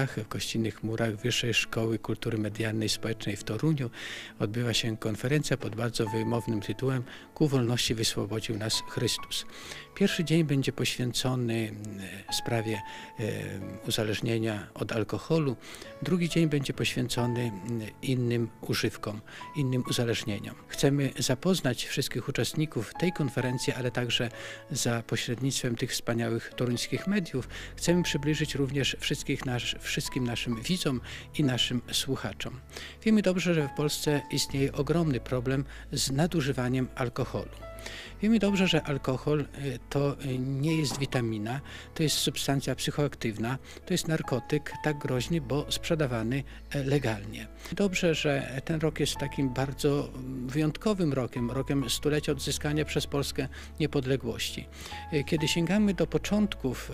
murach, w gościnnych murach Wyższej Szkoły Kultury Medialnej i Społecznej w Toruniu odbywa się konferencja pod bardzo wymownym tytułem Ku wolności wyswobodził nas Chrystus. Pierwszy dzień będzie poświęcony e, sprawie e, uzależnienia od alkoholu, drugi dzień będzie poświęcony innym używkom, innym uzależnieniom. Chcemy zapoznać wszystkich uczestników tej konferencji, ale także za pośrednictwem tych wspaniałych toruńskich mediów chcemy przybliżyć również wszystkich nasz, wszystkim naszym widzom i naszym słuchaczom. Wiemy dobrze, że w Polsce istnieje ogromny problem z nadużywaniem alkoholu. Wiemy dobrze, że alkohol y, to y, nie jest witamina, to jest substancja psychoaktywna, to jest narkotyk tak groźny, bo sprzedawany e, legalnie. Dobrze, że ten rok jest takim bardzo wyjątkowym rokiem, rokiem stulecia odzyskania przez Polskę niepodległości. Y, kiedy sięgamy do początków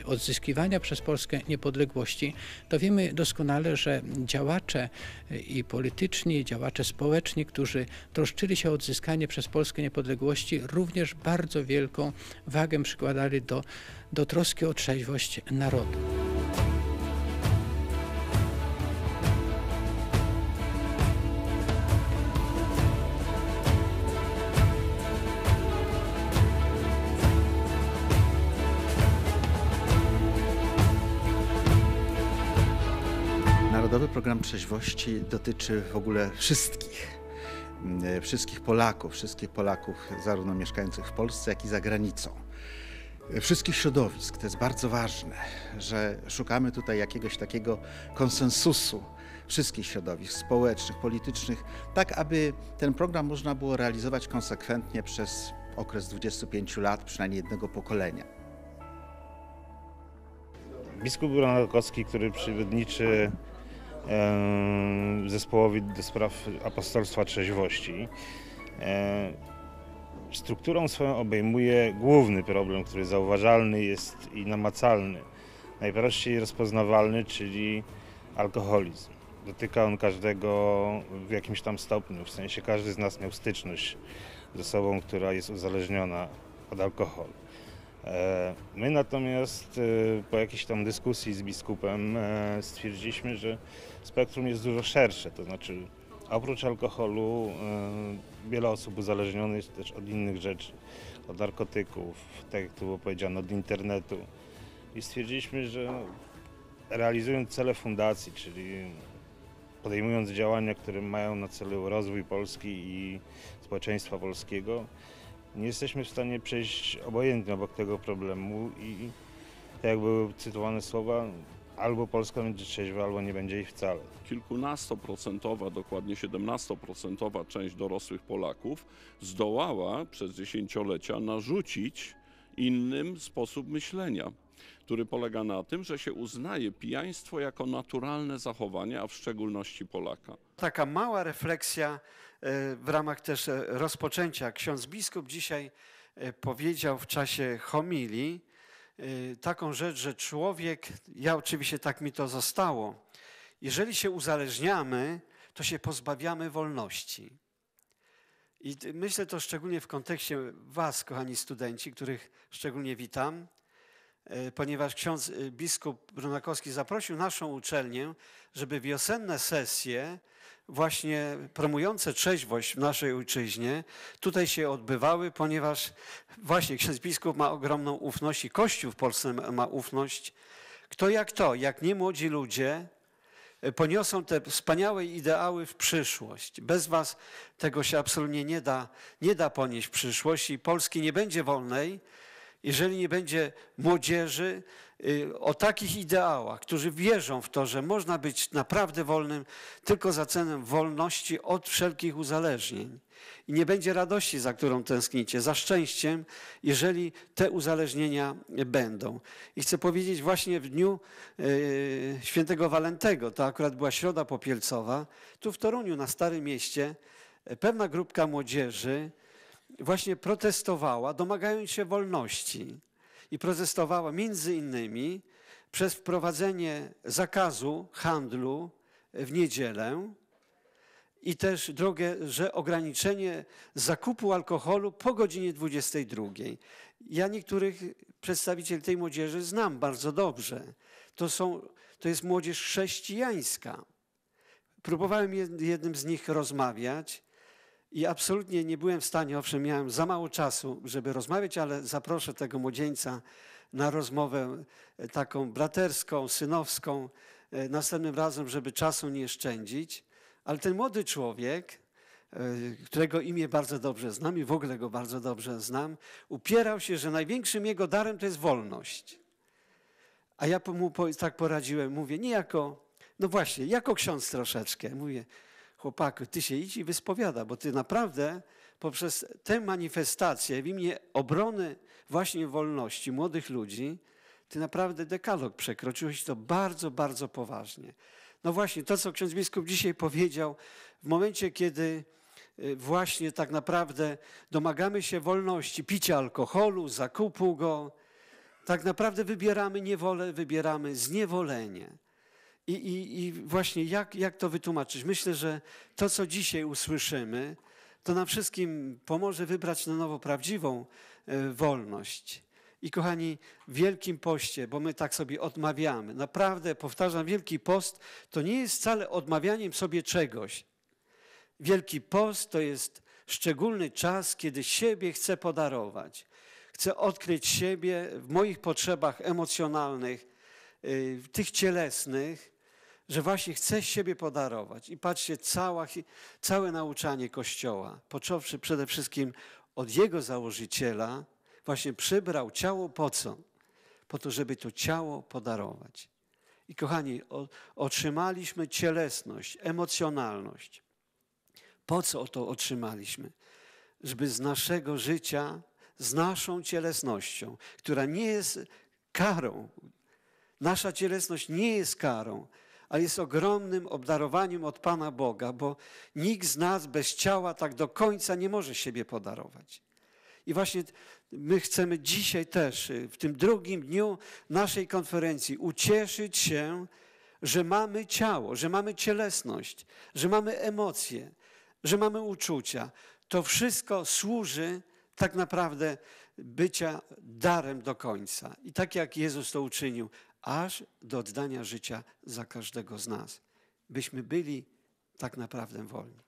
e, odzyskiwania przez Polskę niepodległości, to wiemy doskonale, że działacze i polityczni, działacze społeczni, którzy troszczyli się o odzyskanie przez Polskę niepodległości, również bardzo wielką wagę przykładali do, do troski o trzeźwość narodu. Narodowy Program Trzeźwości dotyczy w ogóle wszystkich wszystkich Polaków, wszystkich Polaków zarówno mieszkających w Polsce, jak i za granicą. E, wszystkich środowisk. To jest bardzo ważne, że szukamy tutaj jakiegoś takiego konsensusu wszystkich środowisk społecznych, politycznych, tak aby ten program można było realizować konsekwentnie przez okres 25 lat, przynajmniej jednego pokolenia. Biskup Gronakowski, który przewodniczy zespołowi do spraw apostolstwa trzeźwości. Strukturą swoją obejmuje główny problem, który zauważalny jest i namacalny, najprościej rozpoznawalny, czyli alkoholizm. Dotyka on każdego w jakimś tam stopniu, w sensie każdy z nas miał styczność z osobą, która jest uzależniona od alkoholu. E, my natomiast e, po jakiejś tam dyskusji z biskupem e, stwierdziliśmy, że spektrum jest dużo szersze, to znaczy oprócz alkoholu wiele osób uzależnionych jest też od innych rzeczy, od narkotyków, tak jak tu było powiedziane, od internetu. I stwierdziliśmy, że realizując cele fundacji, czyli podejmując działania, które mają na celu rozwój Polski i społeczeństwa polskiego, nie jesteśmy w stanie przejść obojętnie obok tego problemu i tak jak były cytowane słowa, albo Polska będzie trzeźwa, albo nie będzie ich wcale. Kilkunastoprocentowa, dokładnie 17% część dorosłych Polaków zdołała przez dziesięciolecia narzucić innym sposób myślenia, który polega na tym, że się uznaje pijaństwo jako naturalne zachowanie, a w szczególności Polaka. Taka mała refleksja w ramach też e, rozpoczęcia. Ksiądz biskup dzisiaj e, powiedział w czasie homilii taką rzecz, że człowiek, ja oczywiście tak mi to zostało, jeżeli się uzależniamy, to się pozbawiamy wolności. I myślę to szczególnie w kontekście Was, kochani studenci, których szczególnie witam, ponieważ ksiądz biskup Brunakowski zaprosił naszą uczelnię, żeby wiosenne sesje właśnie promujące trzeźwość w naszej ojczyźnie tutaj się odbywały, ponieważ właśnie ksiądz biskup ma ogromną ufność i Kościół w Polsce ma ufność. Kto jak to, jak nie młodzi ludzie, e, poniosą te wspaniałe ideały w przyszłość. Bez was tego się absolutnie nie da, nie da ponieść w przyszłości. Polski nie będzie wolnej, jeżeli nie będzie młodzieży y, o takich ideałach, którzy wierzą w to, że można być naprawdę wolnym tylko za cenę wolności od wszelkich uzależnień. I nie będzie radości, za którą tęsknicie, za szczęściem, jeżeli te uzależnienia będą. I chcę powiedzieć właśnie w dniu y, świętego Walentego, to akurat była środa popielcowa, tu w Toruniu, na Starym Mieście, pewna grupka młodzieży właśnie protestowała, domagając się wolności. I protestowała między innymi przez wprowadzenie zakazu handlu w niedzielę i też drugie, że ograniczenie zakupu alkoholu po godzinie 22. Ja niektórych przedstawicieli tej młodzieży znam bardzo dobrze. to, są, to jest młodzież chrześcijańska. Próbowałem jednym z nich rozmawiać i absolutnie nie byłem w stanie, owszem, miałem za mało czasu, żeby rozmawiać, ale zaproszę tego młodzieńca na rozmowę e, taką braterską, synowską, e, następnym razem, żeby czasu nie szczędzić. Ale ten młody człowiek, e, którego imię bardzo dobrze znam i w ogóle go bardzo dobrze znam, upierał się, że największym jego darem to jest wolność. A ja mu tak poradziłem, mówię, nie jako, no właśnie, jako ksiądz troszeczkę. Mówię, chłopaku, ty się idź i wyspowiada, bo ty naprawdę poprzez tę manifestację w imię obrony właśnie wolności młodych ludzi, ty naprawdę dekalog przekroczyłeś to bardzo, bardzo poważnie. No właśnie, to co ksiądz biskup dzisiaj powiedział, w momencie, kiedy y, właśnie tak naprawdę domagamy się wolności, picia alkoholu, zakupu go, tak naprawdę wybieramy niewolę, wybieramy zniewolenie. I, i, i właśnie jak, jak to wytłumaczyć? Myślę, że to, co dzisiaj usłyszymy, to nam wszystkim pomoże wybrać na nowo prawdziwą e, wolność. I kochani, w Wielkim Poście, bo my tak sobie odmawiamy, naprawdę powtarzam, Wielki Post to nie jest wcale odmawianiem sobie czegoś. Wielki Post to jest szczególny czas, kiedy siebie chcę podarować. Chcę odkryć siebie w moich potrzebach emocjonalnych, y, tych cielesnych, że właśnie chce siebie podarować. I patrzcie, cała, całe nauczanie Kościoła, począwszy przede wszystkim od jego założyciela, właśnie przybrał ciało po co? Po to, żeby to ciało podarować. I kochani, otrzymaliśmy cielesność, emocjonalność. Po co to otrzymaliśmy? Żeby z naszego życia, z naszą cielesnością, która nie jest karą, nasza cielesność nie jest karą, ale jest ogromnym obdarowaniem od Pana Boga, bo nikt z nas bez ciała tak do końca nie może siebie podarować. I właśnie my chcemy dzisiaj też, y, w tym drugim dniu naszej konferencji, ucieszyć się, że mamy ciało, że mamy cielesność, że mamy emocje, że mamy uczucia. To wszystko służy tak naprawdę bycia darem do końca. I tak jak Jezus to uczynił, aż do oddania życia za każdego z nas, byśmy byli tak naprawdę wolni.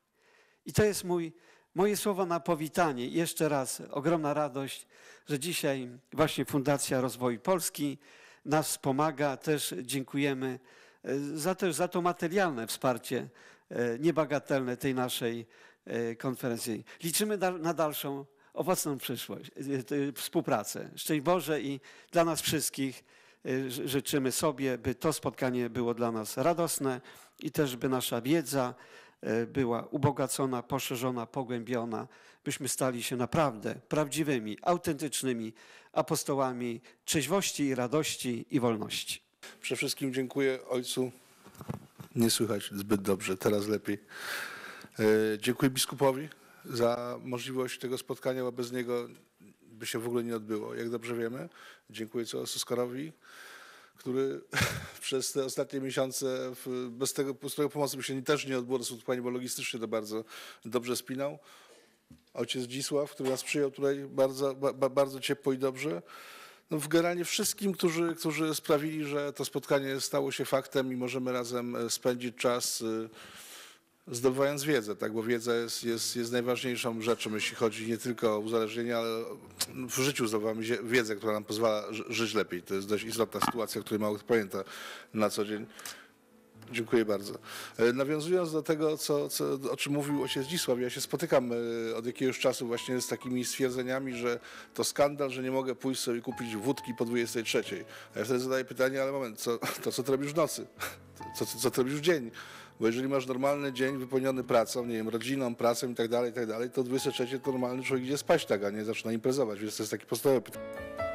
I to jest mój, moje słowo na powitanie. Jeszcze raz ogromna radość, że dzisiaj właśnie Fundacja Rozwoju Polski nas wspomaga. Też dziękujemy e, za, też za to materialne wsparcie e, niebagatelne tej naszej e, konferencji. Liczymy na dalszą owocną przyszłość, współpracę. Szczęść Boże i dla nas wszystkich życzymy sobie, by to spotkanie było dla nas radosne i też by nasza wiedza y, była ubogacona, poszerzona, pogłębiona, byśmy stali się naprawdę prawdziwymi, autentycznymi apostołami trzeźwości radości i wolności. Przede wszystkim dziękuję Ojcu. Nie słychać zbyt dobrze, teraz lepiej. Y, dziękuję biskupowi za możliwość tego spotkania, bo bez niego by się w ogóle nie odbyło, jak dobrze wiemy. Dziękuję co Oskorowi, który przez te ostatnie miesiące bez tego, bez tego pomocy by się też nie odbyło to spotkanie, bo logistycznie to bardzo dobrze spinał. Ojciec Dzisław, który nas przyjął tutaj bardzo, ba, bardzo ciepło i dobrze. No, generalnie wszystkim, którzy, którzy sprawili, że to spotkanie stało się faktem i możemy razem e, spędzić czas e, zdobywając wiedzę, tak? bo wiedza jest, jest, jest najważniejszą rzeczą, jeśli chodzi nie tylko o uzależnienie, ale w życiu zdobywamy wiedzę, która nam pozwala żyć lepiej. To jest dość istotna sytuacja, której mało kto pamięta na co dzień. Dziękuję bardzo. E, nawiązując do tego, co, co, o czym mówił ojciec Zdzisław, ja się spotykam e, od jakiegoś czasu właśnie z takimi stwierdzeniami, że to skandal, że nie mogę pójść sobie kupić wódki po 23. A ja wtedy zadaję pytanie, ale moment, co, to co ty robisz w nocy? Co, co, co ty robisz w dzień? Bo jeżeli masz normalny dzień wypełniony pracą, nie wiem, rodziną, pracą i tak dalej, i tak dalej, to 23 to normalny człowiek idzie spać tak, a nie zaczyna imprezować, więc to jest takie podstawowe pytanie.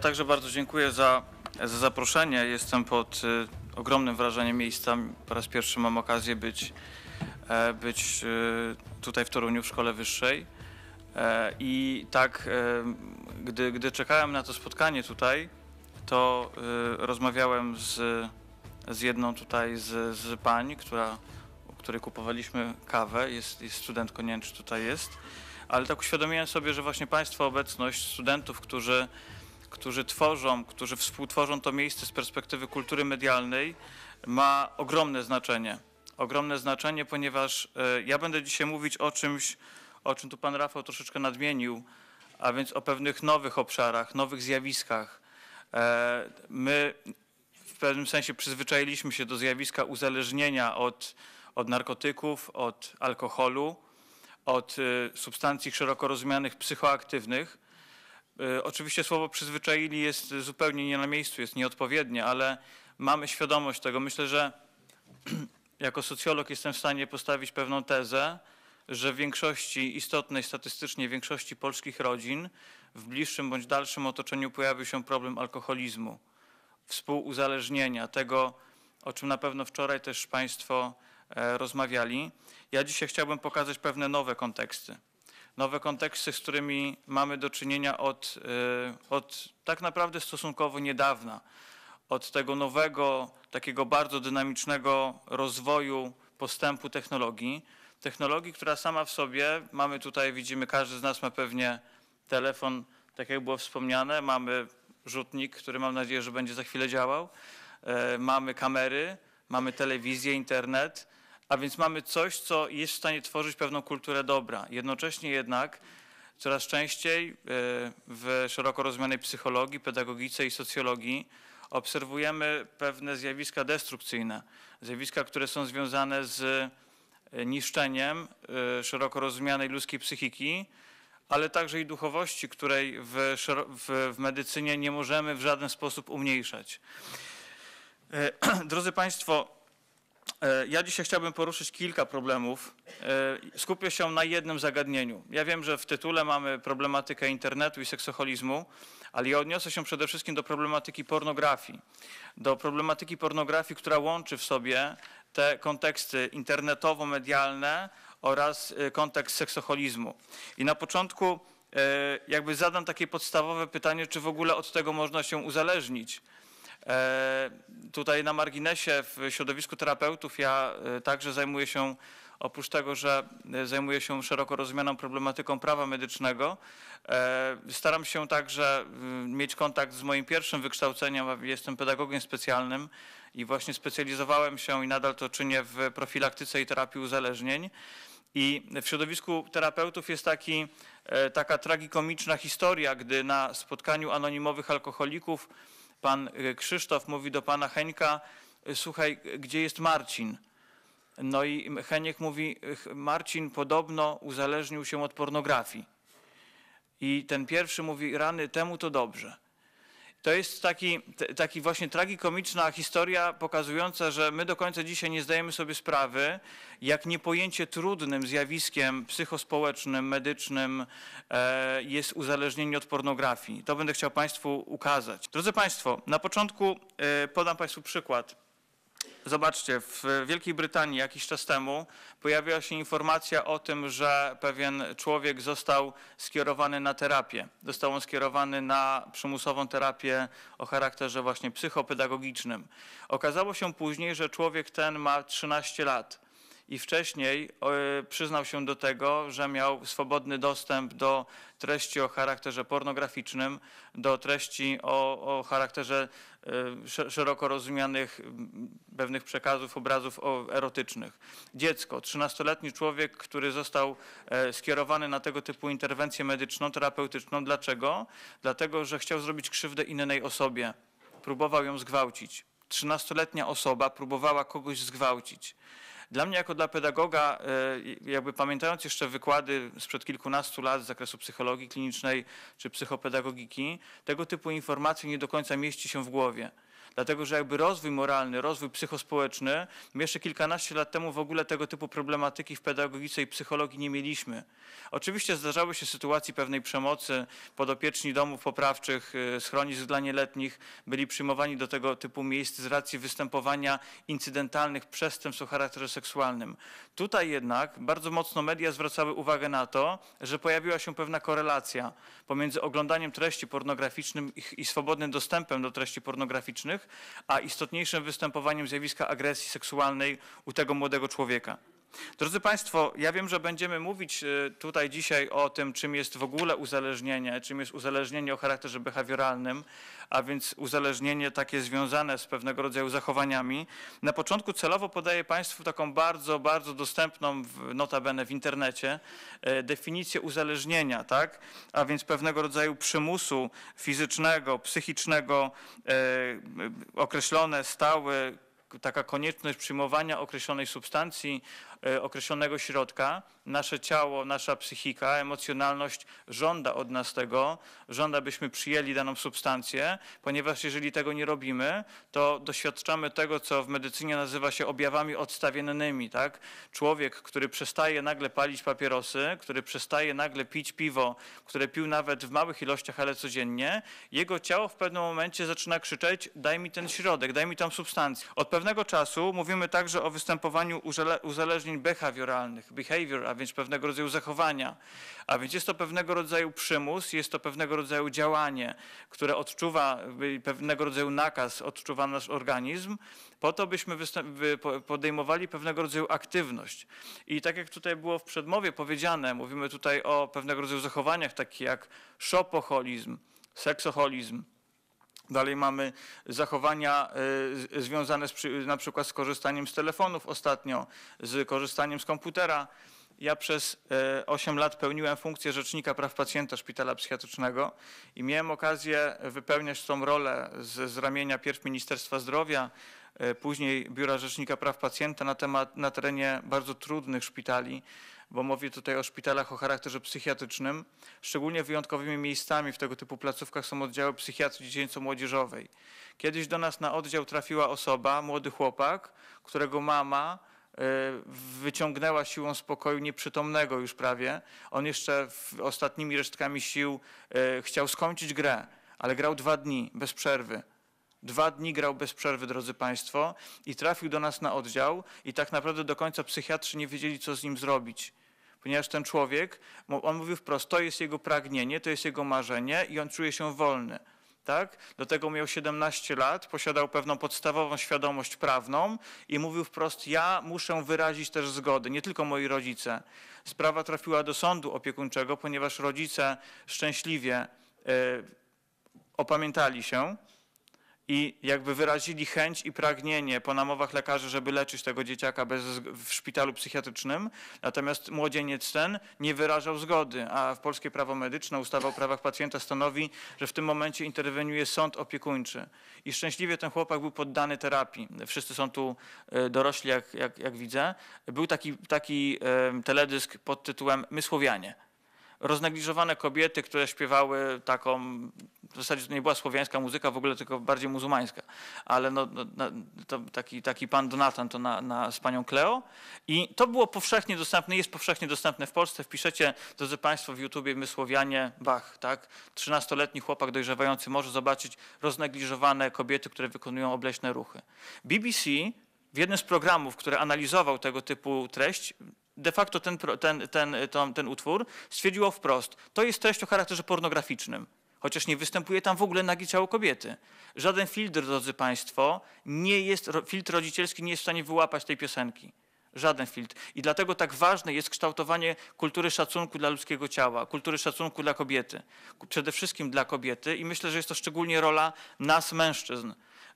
Ja także bardzo dziękuję za, za zaproszenie. Jestem pod y, ogromnym wrażeniem miejsca. Po raz pierwszy mam okazję być, e, być y, tutaj w Toruniu w szkole wyższej. E, I tak, e, gdy, gdy czekałem na to spotkanie tutaj, to y, rozmawiałem z, z jedną tutaj z, z pań, która, u której kupowaliśmy kawę. Jest, jest studentką, tutaj jest. Ale tak uświadomiłem sobie, że właśnie Państwa obecność, studentów, którzy którzy tworzą, którzy współtworzą to miejsce z perspektywy kultury medialnej, ma ogromne znaczenie. Ogromne znaczenie, ponieważ e, ja będę dzisiaj mówić o czymś, o czym tu pan Rafał troszeczkę nadmienił, a więc o pewnych nowych obszarach, nowych zjawiskach. E, My w pewnym sensie przyzwyczailiśmy się do zjawiska uzależnienia od, od narkotyków, od alkoholu, od e, substancji szeroko rozumianych psychoaktywnych. E, Oczywiście słowo przyzwyczaili jest zupełnie nie na miejscu, jest nieodpowiednie, ale mamy świadomość tego. Myślę, że jako socjolog jestem w stanie postawić pewną tezę, że w większości istotnej statystycznie większości polskich rodzin w bliższym bądź dalszym otoczeniu pojawił się problem alkoholizmu, współuzależnienia, tego o czym na pewno wczoraj też Państwo e, rozmawiali. Ja dzisiaj chciałbym pokazać pewne nowe konteksty nowe konteksty, z którymi mamy do czynienia od, y, od tak naprawdę stosunkowo niedawna, od tego nowego, takiego bardzo dynamicznego rozwoju, postępu technologii. Technologii, która sama w sobie, mamy tutaj, widzimy, każdy z nas ma pewnie telefon, tak jak było wspomniane, mamy rzutnik, który mam nadzieję, że będzie za chwilę działał, e, mamy kamery, mamy telewizję, internet, a więc mamy coś, co jest w stanie tworzyć pewną kulturę dobra. Jednocześnie jednak coraz częściej e, w szeroko rozumianej psychologii, pedagogice i socjologii obserwujemy pewne zjawiska destrukcyjne, zjawiska, które są związane z e, niszczeniem e, szeroko rozumianej ludzkiej psychiki, ale także i duchowości, której w, w, w medycynie nie możemy w żaden sposób umniejszać. Drodzy Państwo, Ja dzisiaj chciałbym poruszyć kilka problemów. E, Skupię się na jednym zagadnieniu. Ja wiem, że w tytule mamy problematykę internetu i seksoholizmu, ale ja odniosę się przede wszystkim do problematyki pornografii. Do problematyki pornografii, która łączy w sobie te konteksty internetowo-medialne oraz e, kontekst seksoholizmu. I na początku e, jakby zadam takie podstawowe pytanie, czy w ogóle od tego można się uzależnić. E, Tutaj na marginesie w środowisku terapeutów ja e, także zajmuję się, oprócz tego, że e, zajmuję się szeroko rozumianą problematyką prawa medycznego, staram się także y, mieć kontakt z moim pierwszym wykształceniem, jestem pedagogiem specjalnym i właśnie specjalizowałem się i nadal to czynię w profilaktyce i terapii uzależnień. I w środowisku terapeutów jest taki, taka tragikomiczna historia, gdy na spotkaniu anonimowych alkoholików pan e, Krzysztof mówi do pana Heńka, e, słuchaj, gdzie jest Marcin? No i Heniek mówi, "Ch- Marcin podobno uzależnił się od pornografii. I ten pierwszy mówi, rany, temu to dobrze. To jest taki, taki właśnie tragikomiczna historia pokazująca, że my do końca dzisiaj nie zdajemy sobie sprawy, jak niepojęcie trudnym zjawiskiem psychospołecznym, medycznym e, jest uzależnienie od pornografii. To będę chciał Państwu ukazać. Drodzy Państwo, na początku e, podam Państwu przykład. Zobaczcie, w Wielkiej Brytanii jakiś czas temu pojawiła się informacja o tym, że pewien człowiek został skierowany na terapię. Został on skierowany na przymusową terapię o charakterze właśnie psychopedagogicznym. Okazało się później, że człowiek ten ma 13 lat i wcześniej e, przyznał się do tego, że miał swobodny dostęp do treści o charakterze pornograficznym, do treści o, o charakterze e, sze- szeroko rozumianych pewnych przekazów, obrazów erotycznych. Dziecko, 13-letni człowiek, który został e, skierowany na tego typu interwencję medyczną, terapeutyczną. Dlaczego? Dlatego, że chciał zrobić krzywdę innej osobie. Próbował ją zgwałcić. 13-letnia osoba próbowała kogoś zgwałcić. Dla mnie jako dla pedagoga, e, jakby pamiętając jeszcze wykłady sprzed kilkunastu lat z zakresu psychologii klinicznej czy psychopedagogiki, tego typu informacji nie do końca mieści się w głowie. Dlatego, że jakby rozwój moralny, rozwój psychospołeczny, my jeszcze kilkanaście lat temu w ogóle tego typu problematyki w pedagogice i psychologii nie mieliśmy. Oczywiście zdarzały się sytuacje pewnej przemocy, podopieczni domów poprawczych, y, schronisk dla nieletnich byli przyjmowani do tego typu miejsc z racji występowania incydentalnych przestępstw o charakterze seksualnym. Tutaj jednak bardzo mocno media zwracały uwagę na to, że pojawiła się pewna korelacja pomiędzy oglądaniem treści pornograficznych i, i swobodnym dostępem do treści pornograficznych, a istotniejszym występowaniem zjawiska agresji seksualnej u tego młodego człowieka. Drodzy Państwo, ja wiem, że będziemy mówić y, tutaj dzisiaj o tym, czym jest w ogóle uzależnienie, czym jest uzależnienie o charakterze behawioralnym, a więc uzależnienie takie związane z pewnego rodzaju zachowaniami. Na początku celowo podaję Państwu taką bardzo, bardzo dostępną notabene w internecie e, definicję uzależnienia, tak? A więc pewnego rodzaju przymusu fizycznego, psychicznego, e, określone, stałe, taka konieczność przyjmowania określonej substancji, e, określonego środka, nasze ciało, nasza psychika, emocjonalność żąda od nas tego, żąda, byśmy przyjęli daną substancję, ponieważ jeżeli tego nie robimy, to doświadczamy tego, co w medycynie nazywa się objawami odstawiennymi. Tak? Człowiek, który przestaje nagle palić papierosy, który przestaje nagle pić piwo, które pił nawet w małych ilościach, ale codziennie, jego ciało w pewnym momencie zaczyna krzyczeć, daj mi ten środek, daj mi tą substancję. Od pewnego czasu mówimy także o występowaniu uzależnień behawioralnych, behavior, a więc pewnego rodzaju zachowania. A więc jest to pewnego rodzaju przymus, jest to pewnego rodzaju działanie, które odczuwa, pewnego rodzaju nakaz odczuwa nasz organizm, po to byśmy podejmowali pewnego rodzaju aktywność. I tak jak tutaj było w przedmowie powiedziane, mówimy tutaj o pewnego rodzaju zachowaniach takich jak szopoholizm, seksoholizm, Dalej mamy zachowania y, związane z, na przykład z korzystaniem z telefonów ostatnio, z korzystaniem z komputera. Ja przez 8 e, lat pełniłem funkcję Rzecznika Praw Pacjenta Szpitala Psychiatrycznego i miałem okazję wypełniać tą rolę z, z ramienia pierw Ministerstwa Zdrowia, e, później Biura Rzecznika Praw Pacjenta na, temat, na terenie bardzo trudnych szpitali, bo mówię tutaj o szpitalach o charakterze psychiatrycznym. Szczególnie wyjątkowymi miejscami w tego typu placówkach są oddziały psychiatrii dziecięco-młodzieżowej. Kiedyś do nas na oddział trafiła osoba, młody chłopak, którego mama e, wyciągnęła siłą spokoju nieprzytomnego już prawie. On jeszcze ostatnimi resztkami sił e, chciał skończyć grę, ale grał dwa dni bez przerwy. Dwa dni grał bez przerwy, drodzy Państwo, i trafił do nas na oddział i tak naprawdę do końca psychiatrzy nie wiedzieli, co z nim zrobić. Ponieważ ten człowiek, on mówił wprost, to jest jego pragnienie, to jest jego marzenie i on czuje się wolny. Tak? Do tego miał 17 lat, posiadał pewną podstawową świadomość prawną i mówił wprost, ja muszę wyrazić też zgodę, nie tylko moi rodzice. Sprawa trafiła do sądu opiekuńczego, ponieważ rodzice szczęśliwie y, opamiętali się, i jakby wyrazili chęć i pragnienie po namowach lekarzy, żeby leczyć tego dzieciaka bez, w szpitalu psychiatrycznym. Natomiast młodzieniec ten nie wyrażał zgody, a w polskie prawo medyczne, ustawa o prawach pacjenta stanowi, że w tym momencie interweniuje sąd opiekuńczy. I szczęśliwie ten chłopak był poddany terapii. Wszyscy są tu e, dorośli, jak, jak, jak widzę. Był taki, taki teledysk pod tytułem Mysłowianie roznegliżowane kobiety, które śpiewały taką, w zasadzie to nie była słowiańska muzyka, w ogóle tylko bardziej muzułmańska, ale no, no, taki, taki pan Donatan to na, na, z panią Kleo i to było powszechnie dostępne, jest powszechnie dostępne w Polsce. Wpiszecie, drodzy Państwo, w YouTubie Mysłowianie, Bach, tak? 13-letni chłopak dojrzewający może zobaczyć roznegliżowane kobiety, które wykonują obleśne ruchy. BBC w jednym z programów, który analizował tego typu treść, de facto ten, ten, ten, ten, ten utwór stwierdziło wprost, to jest treść o charakterze pornograficznym. Chociaż nie występuje tam w ogóle nagie ciało kobiety. Żaden filtr, drodzy Państwo, nie jest, filtr rodzicielski nie jest w stanie wyłapać tej piosenki. Żaden filtr. I dlatego tak ważne jest kształtowanie kultury szacunku dla ludzkiego ciała, kultury szacunku dla kobiety. Przede wszystkim dla kobiety i myślę, że jest to szczególnie rola nas, mężczyzn.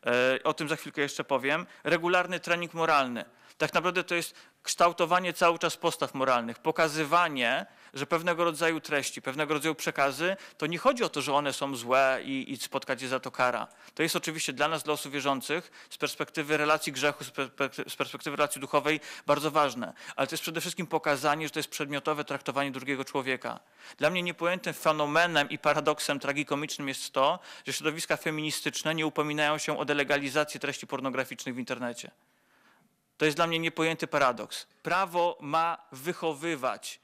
E, o tym za chwilkę jeszcze powiem. Regularny trening moralny. Tak naprawdę to jest kształtowanie cały czas postaw moralnych, pokazywanie, że pewnego rodzaju treści, pewnego rodzaju przekazy, to nie chodzi o to, że one są złe i, i spotkać je za to kara. To jest oczywiście dla nas, dla osób wierzących, z perspektywy relacji grzechu, z perspektywy, relacji duchowej bardzo ważne. Ale to jest przede wszystkim pokazanie, że to jest przedmiotowe traktowanie drugiego człowieka. Dla mnie niepojętym fenomenem i paradoksem tragikomicznym jest to, że środowiska feministyczne nie upominają się o delegalizację treści pornograficznych w internecie. To jest dla mnie niepojęty paradoks. Prawo ma wychowywać.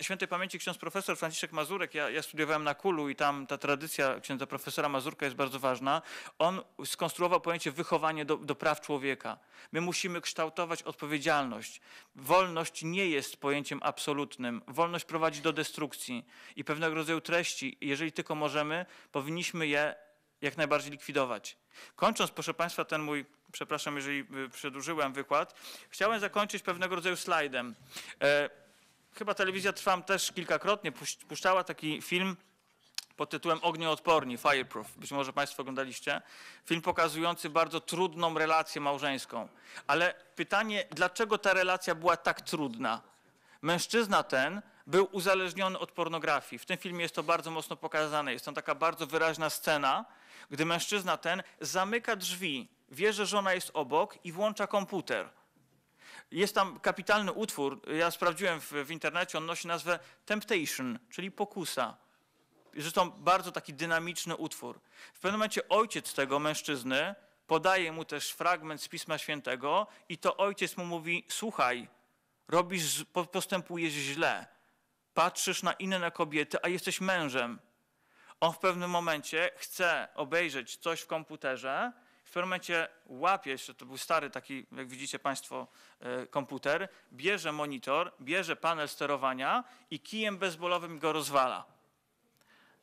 Świętej pamięci ksiądz profesor Franciszek Mazurek, ja, ja studiowałem na Kulu i tam ta tradycja księdza profesora Mazurka jest bardzo ważna. On skonstruował pojęcie wychowanie do, do praw człowieka. My musimy kształtować odpowiedzialność. Wolność nie jest pojęciem absolutnym. Wolność prowadzi do destrukcji i pewnego rodzaju treści, jeżeli tylko możemy, powinniśmy je jak najbardziej likwidować. Kończąc, proszę Państwa, ten mój, przepraszam, jeżeli y, przedłużyłem wykład, chciałem zakończyć pewnego rodzaju slajdem. E, chyba telewizja Trwam też kilkakrotnie puszczała taki film pod tytułem Ognioodporni, Fireproof. Być może Państwo oglądaliście. Film pokazujący bardzo trudną relację małżeńską. Ale pytanie, dlaczego ta relacja była tak trudna? Mężczyzna ten był uzależniony od pornografii. W tym filmie jest to bardzo mocno pokazane. Jest tam taka bardzo wyraźna scena, gdy mężczyzna ten zamyka drzwi, wie, że żona jest obok i włącza komputer. Jest tam kapitalny utwór, ja sprawdziłem w, w internecie, on nosi nazwę Temptation, czyli pokusa. Zresztą bardzo taki dynamiczny utwór. W pewnym momencie ojciec tego mężczyzny podaje mu też fragment z Pisma Świętego i to ojciec mu mówi, słuchaj, robisz, po- postępujesz źle, patrzysz na inne kobiety, a jesteś mężem. On w pewnym momencie chce obejrzeć coś w komputerze, w pewnym momencie łapie, jeszcze to był stary taki, jak widzicie Państwo, e, komputer, bierze monitor, bierze panel sterowania i kijem bezbolowym go rozwala.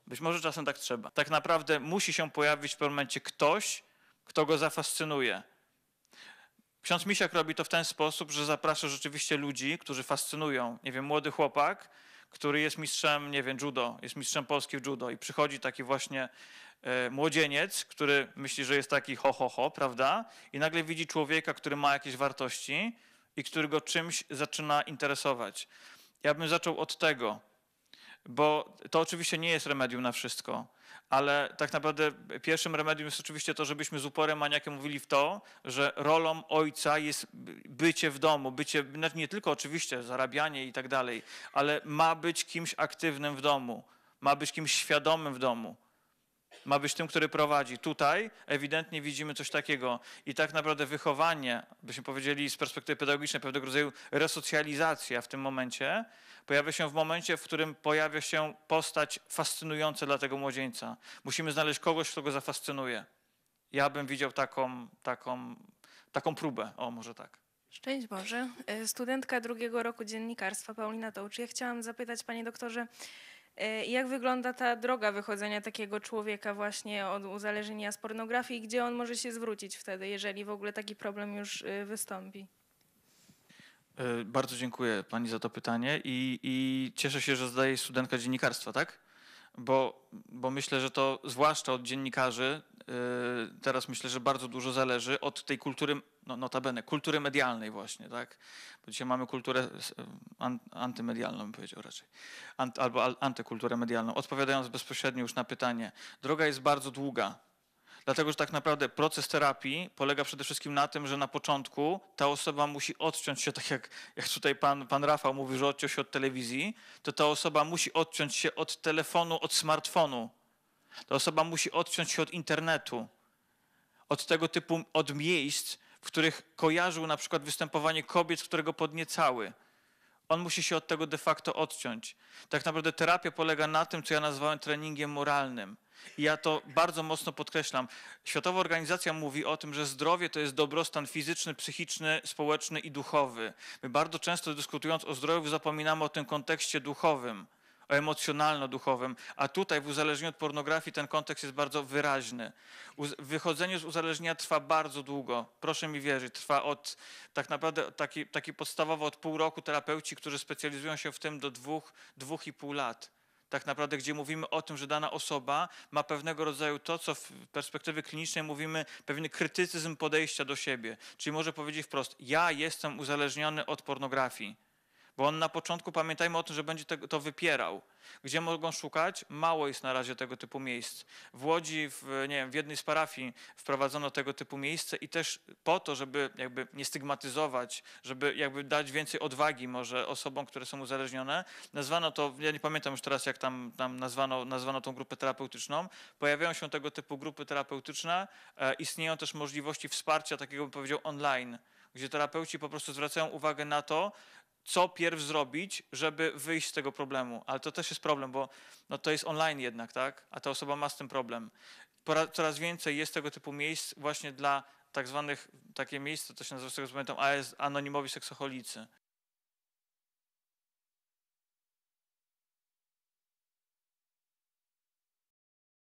Być może czasem tak trzeba. Tak naprawdę musi się pojawić w pewnym momencie ktoś, kto go zafascynuje. Ksiądz Misiak robi to w ten sposób, że zaprasza rzeczywiście ludzi, którzy fascynują. Nie wiem, młody chłopak, który jest mistrzem, nie wiem, judo, jest mistrzem Polski w judo i przychodzi taki właśnie e, młodzieniec, który myśli, że jest taki ho, ho, ho, prawda? I nagle widzi człowieka, który ma jakieś wartości i który go czymś zaczyna interesować. Ja bym zaczął od tego, bo to oczywiście nie jest remedium na wszystko, ale tak naprawdę pierwszym remedium jest oczywiście to, żebyśmy z uporem maniakiem mówili w to, że rolą ojca jest bycie w domu, bycie, nie tylko oczywiście zarabianie i tak dalej, ale ma być kimś aktywnym w domu, ma być kimś świadomym w domu. Ma być tym, który prowadzi. Tutaj ewidentnie widzimy coś takiego. I tak naprawdę wychowanie, byśmy powiedzieli z perspektywy pedagogicznej, pewnego rodzaju resocjalizacja w tym momencie pojawia się w momencie, w którym pojawia się postać fascynująca dla tego młodzieńca. Musimy znaleźć kogoś, kto go zafascynuje. Ja bym widział taką, taką, taką próbę. O, może tak. Szczęść Boże. E, Studentka drugiego roku dziennikarstwa Paulina Tołcz. Ja chciałam zapytać, panie doktorze, jak wygląda ta droga wychodzenia takiego człowieka właśnie od uzależnienia z pornografii gdzie on może się zwrócić wtedy, jeżeli w ogóle taki problem już e, wystąpi? E, Bardzo dziękuję pani za to pytanie i, i cieszę się, że zadaje studentka dziennikarstwa, tak? Bo, bo myślę, że to zwłaszcza od dziennikarzy e, teraz myślę, że bardzo dużo zależy od tej kultury, no notabene, kultury medialnej właśnie, tak? Bo dzisiaj mamy kulturę s- an, antymedialną, bym powiedział raczej, Ant, albo al- antykulturę medialną. Odpowiadając bezpośrednio już na pytanie, droga jest bardzo długa. Dlatego, że tak naprawdę proces terapii polega przede wszystkim na tym, że na początku ta osoba musi odciąć się, tak jak, jak tutaj pan, pan Rafał mówi, że odciął się od telewizji, to ta osoba musi odciąć się od telefonu, od smartfonu. Ta osoba musi odciąć się od internetu, od tego typu, od miejsc, w których kojarzył na przykład występowanie kobiet, które go podniecały. On musi się od tego de facto odciąć. Tak naprawdę terapia polega na tym, co ja nazwałem treningiem moralnym. I ja to bardzo mocno podkreślam. Światowa Organizacja mówi o tym, że zdrowie to jest dobrostan fizyczny, psychiczny, społeczny i duchowy. My bardzo często dyskutując o zdrowiu zapominamy o tym kontekście duchowym, emocjonalno-duchowym, a tutaj w uzależnieniu od pornografii ten kontekst jest bardzo wyraźny. Wychodzenie z uzależnienia trwa bardzo długo. Proszę mi wierzyć, trwa od tak naprawdę taki, taki podstawowo od pół roku terapeuci, którzy specjalizują się w tym do dwóch, dwóch i pół lat. tak naprawdę, gdzie mówimy o tym, że dana osoba ma pewnego rodzaju to, co w perspektywie klinicznej mówimy, pewien krytycyzm podejścia do siebie. Czyli może powiedzieć wprost, ja jestem uzależniony od pornografii. Bo on na początku, pamiętajmy o tym, że będzie to wypierał. Gdzie mogą szukać? Mało jest na razie tego typu miejsc. W Łodzi, w, nie wiem, w jednej z parafii wprowadzono tego typu miejsce i też po to, żeby jakby nie stygmatyzować, żeby jakby dać więcej odwagi może osobom, które są uzależnione, nazwano to, ja nie pamiętam już teraz jak tam, tam nazwano, nazwano tą grupę terapeutyczną, pojawiają się tego typu grupy terapeutyczne, e, istnieją też możliwości wsparcia takiego bym powiedział online, gdzie terapeuci po prostu zwracają uwagę na to, co pierw zrobić, żeby wyjść z tego problemu. Ale to też jest problem, bo no to jest online jednak, tak? A ta osoba ma z tym problem. Coraz więcej jest tego typu miejsc właśnie dla tak zwanych, takie miejsca, to się nazywa z tego pamiętam, AS, anonimowi seksoholicy.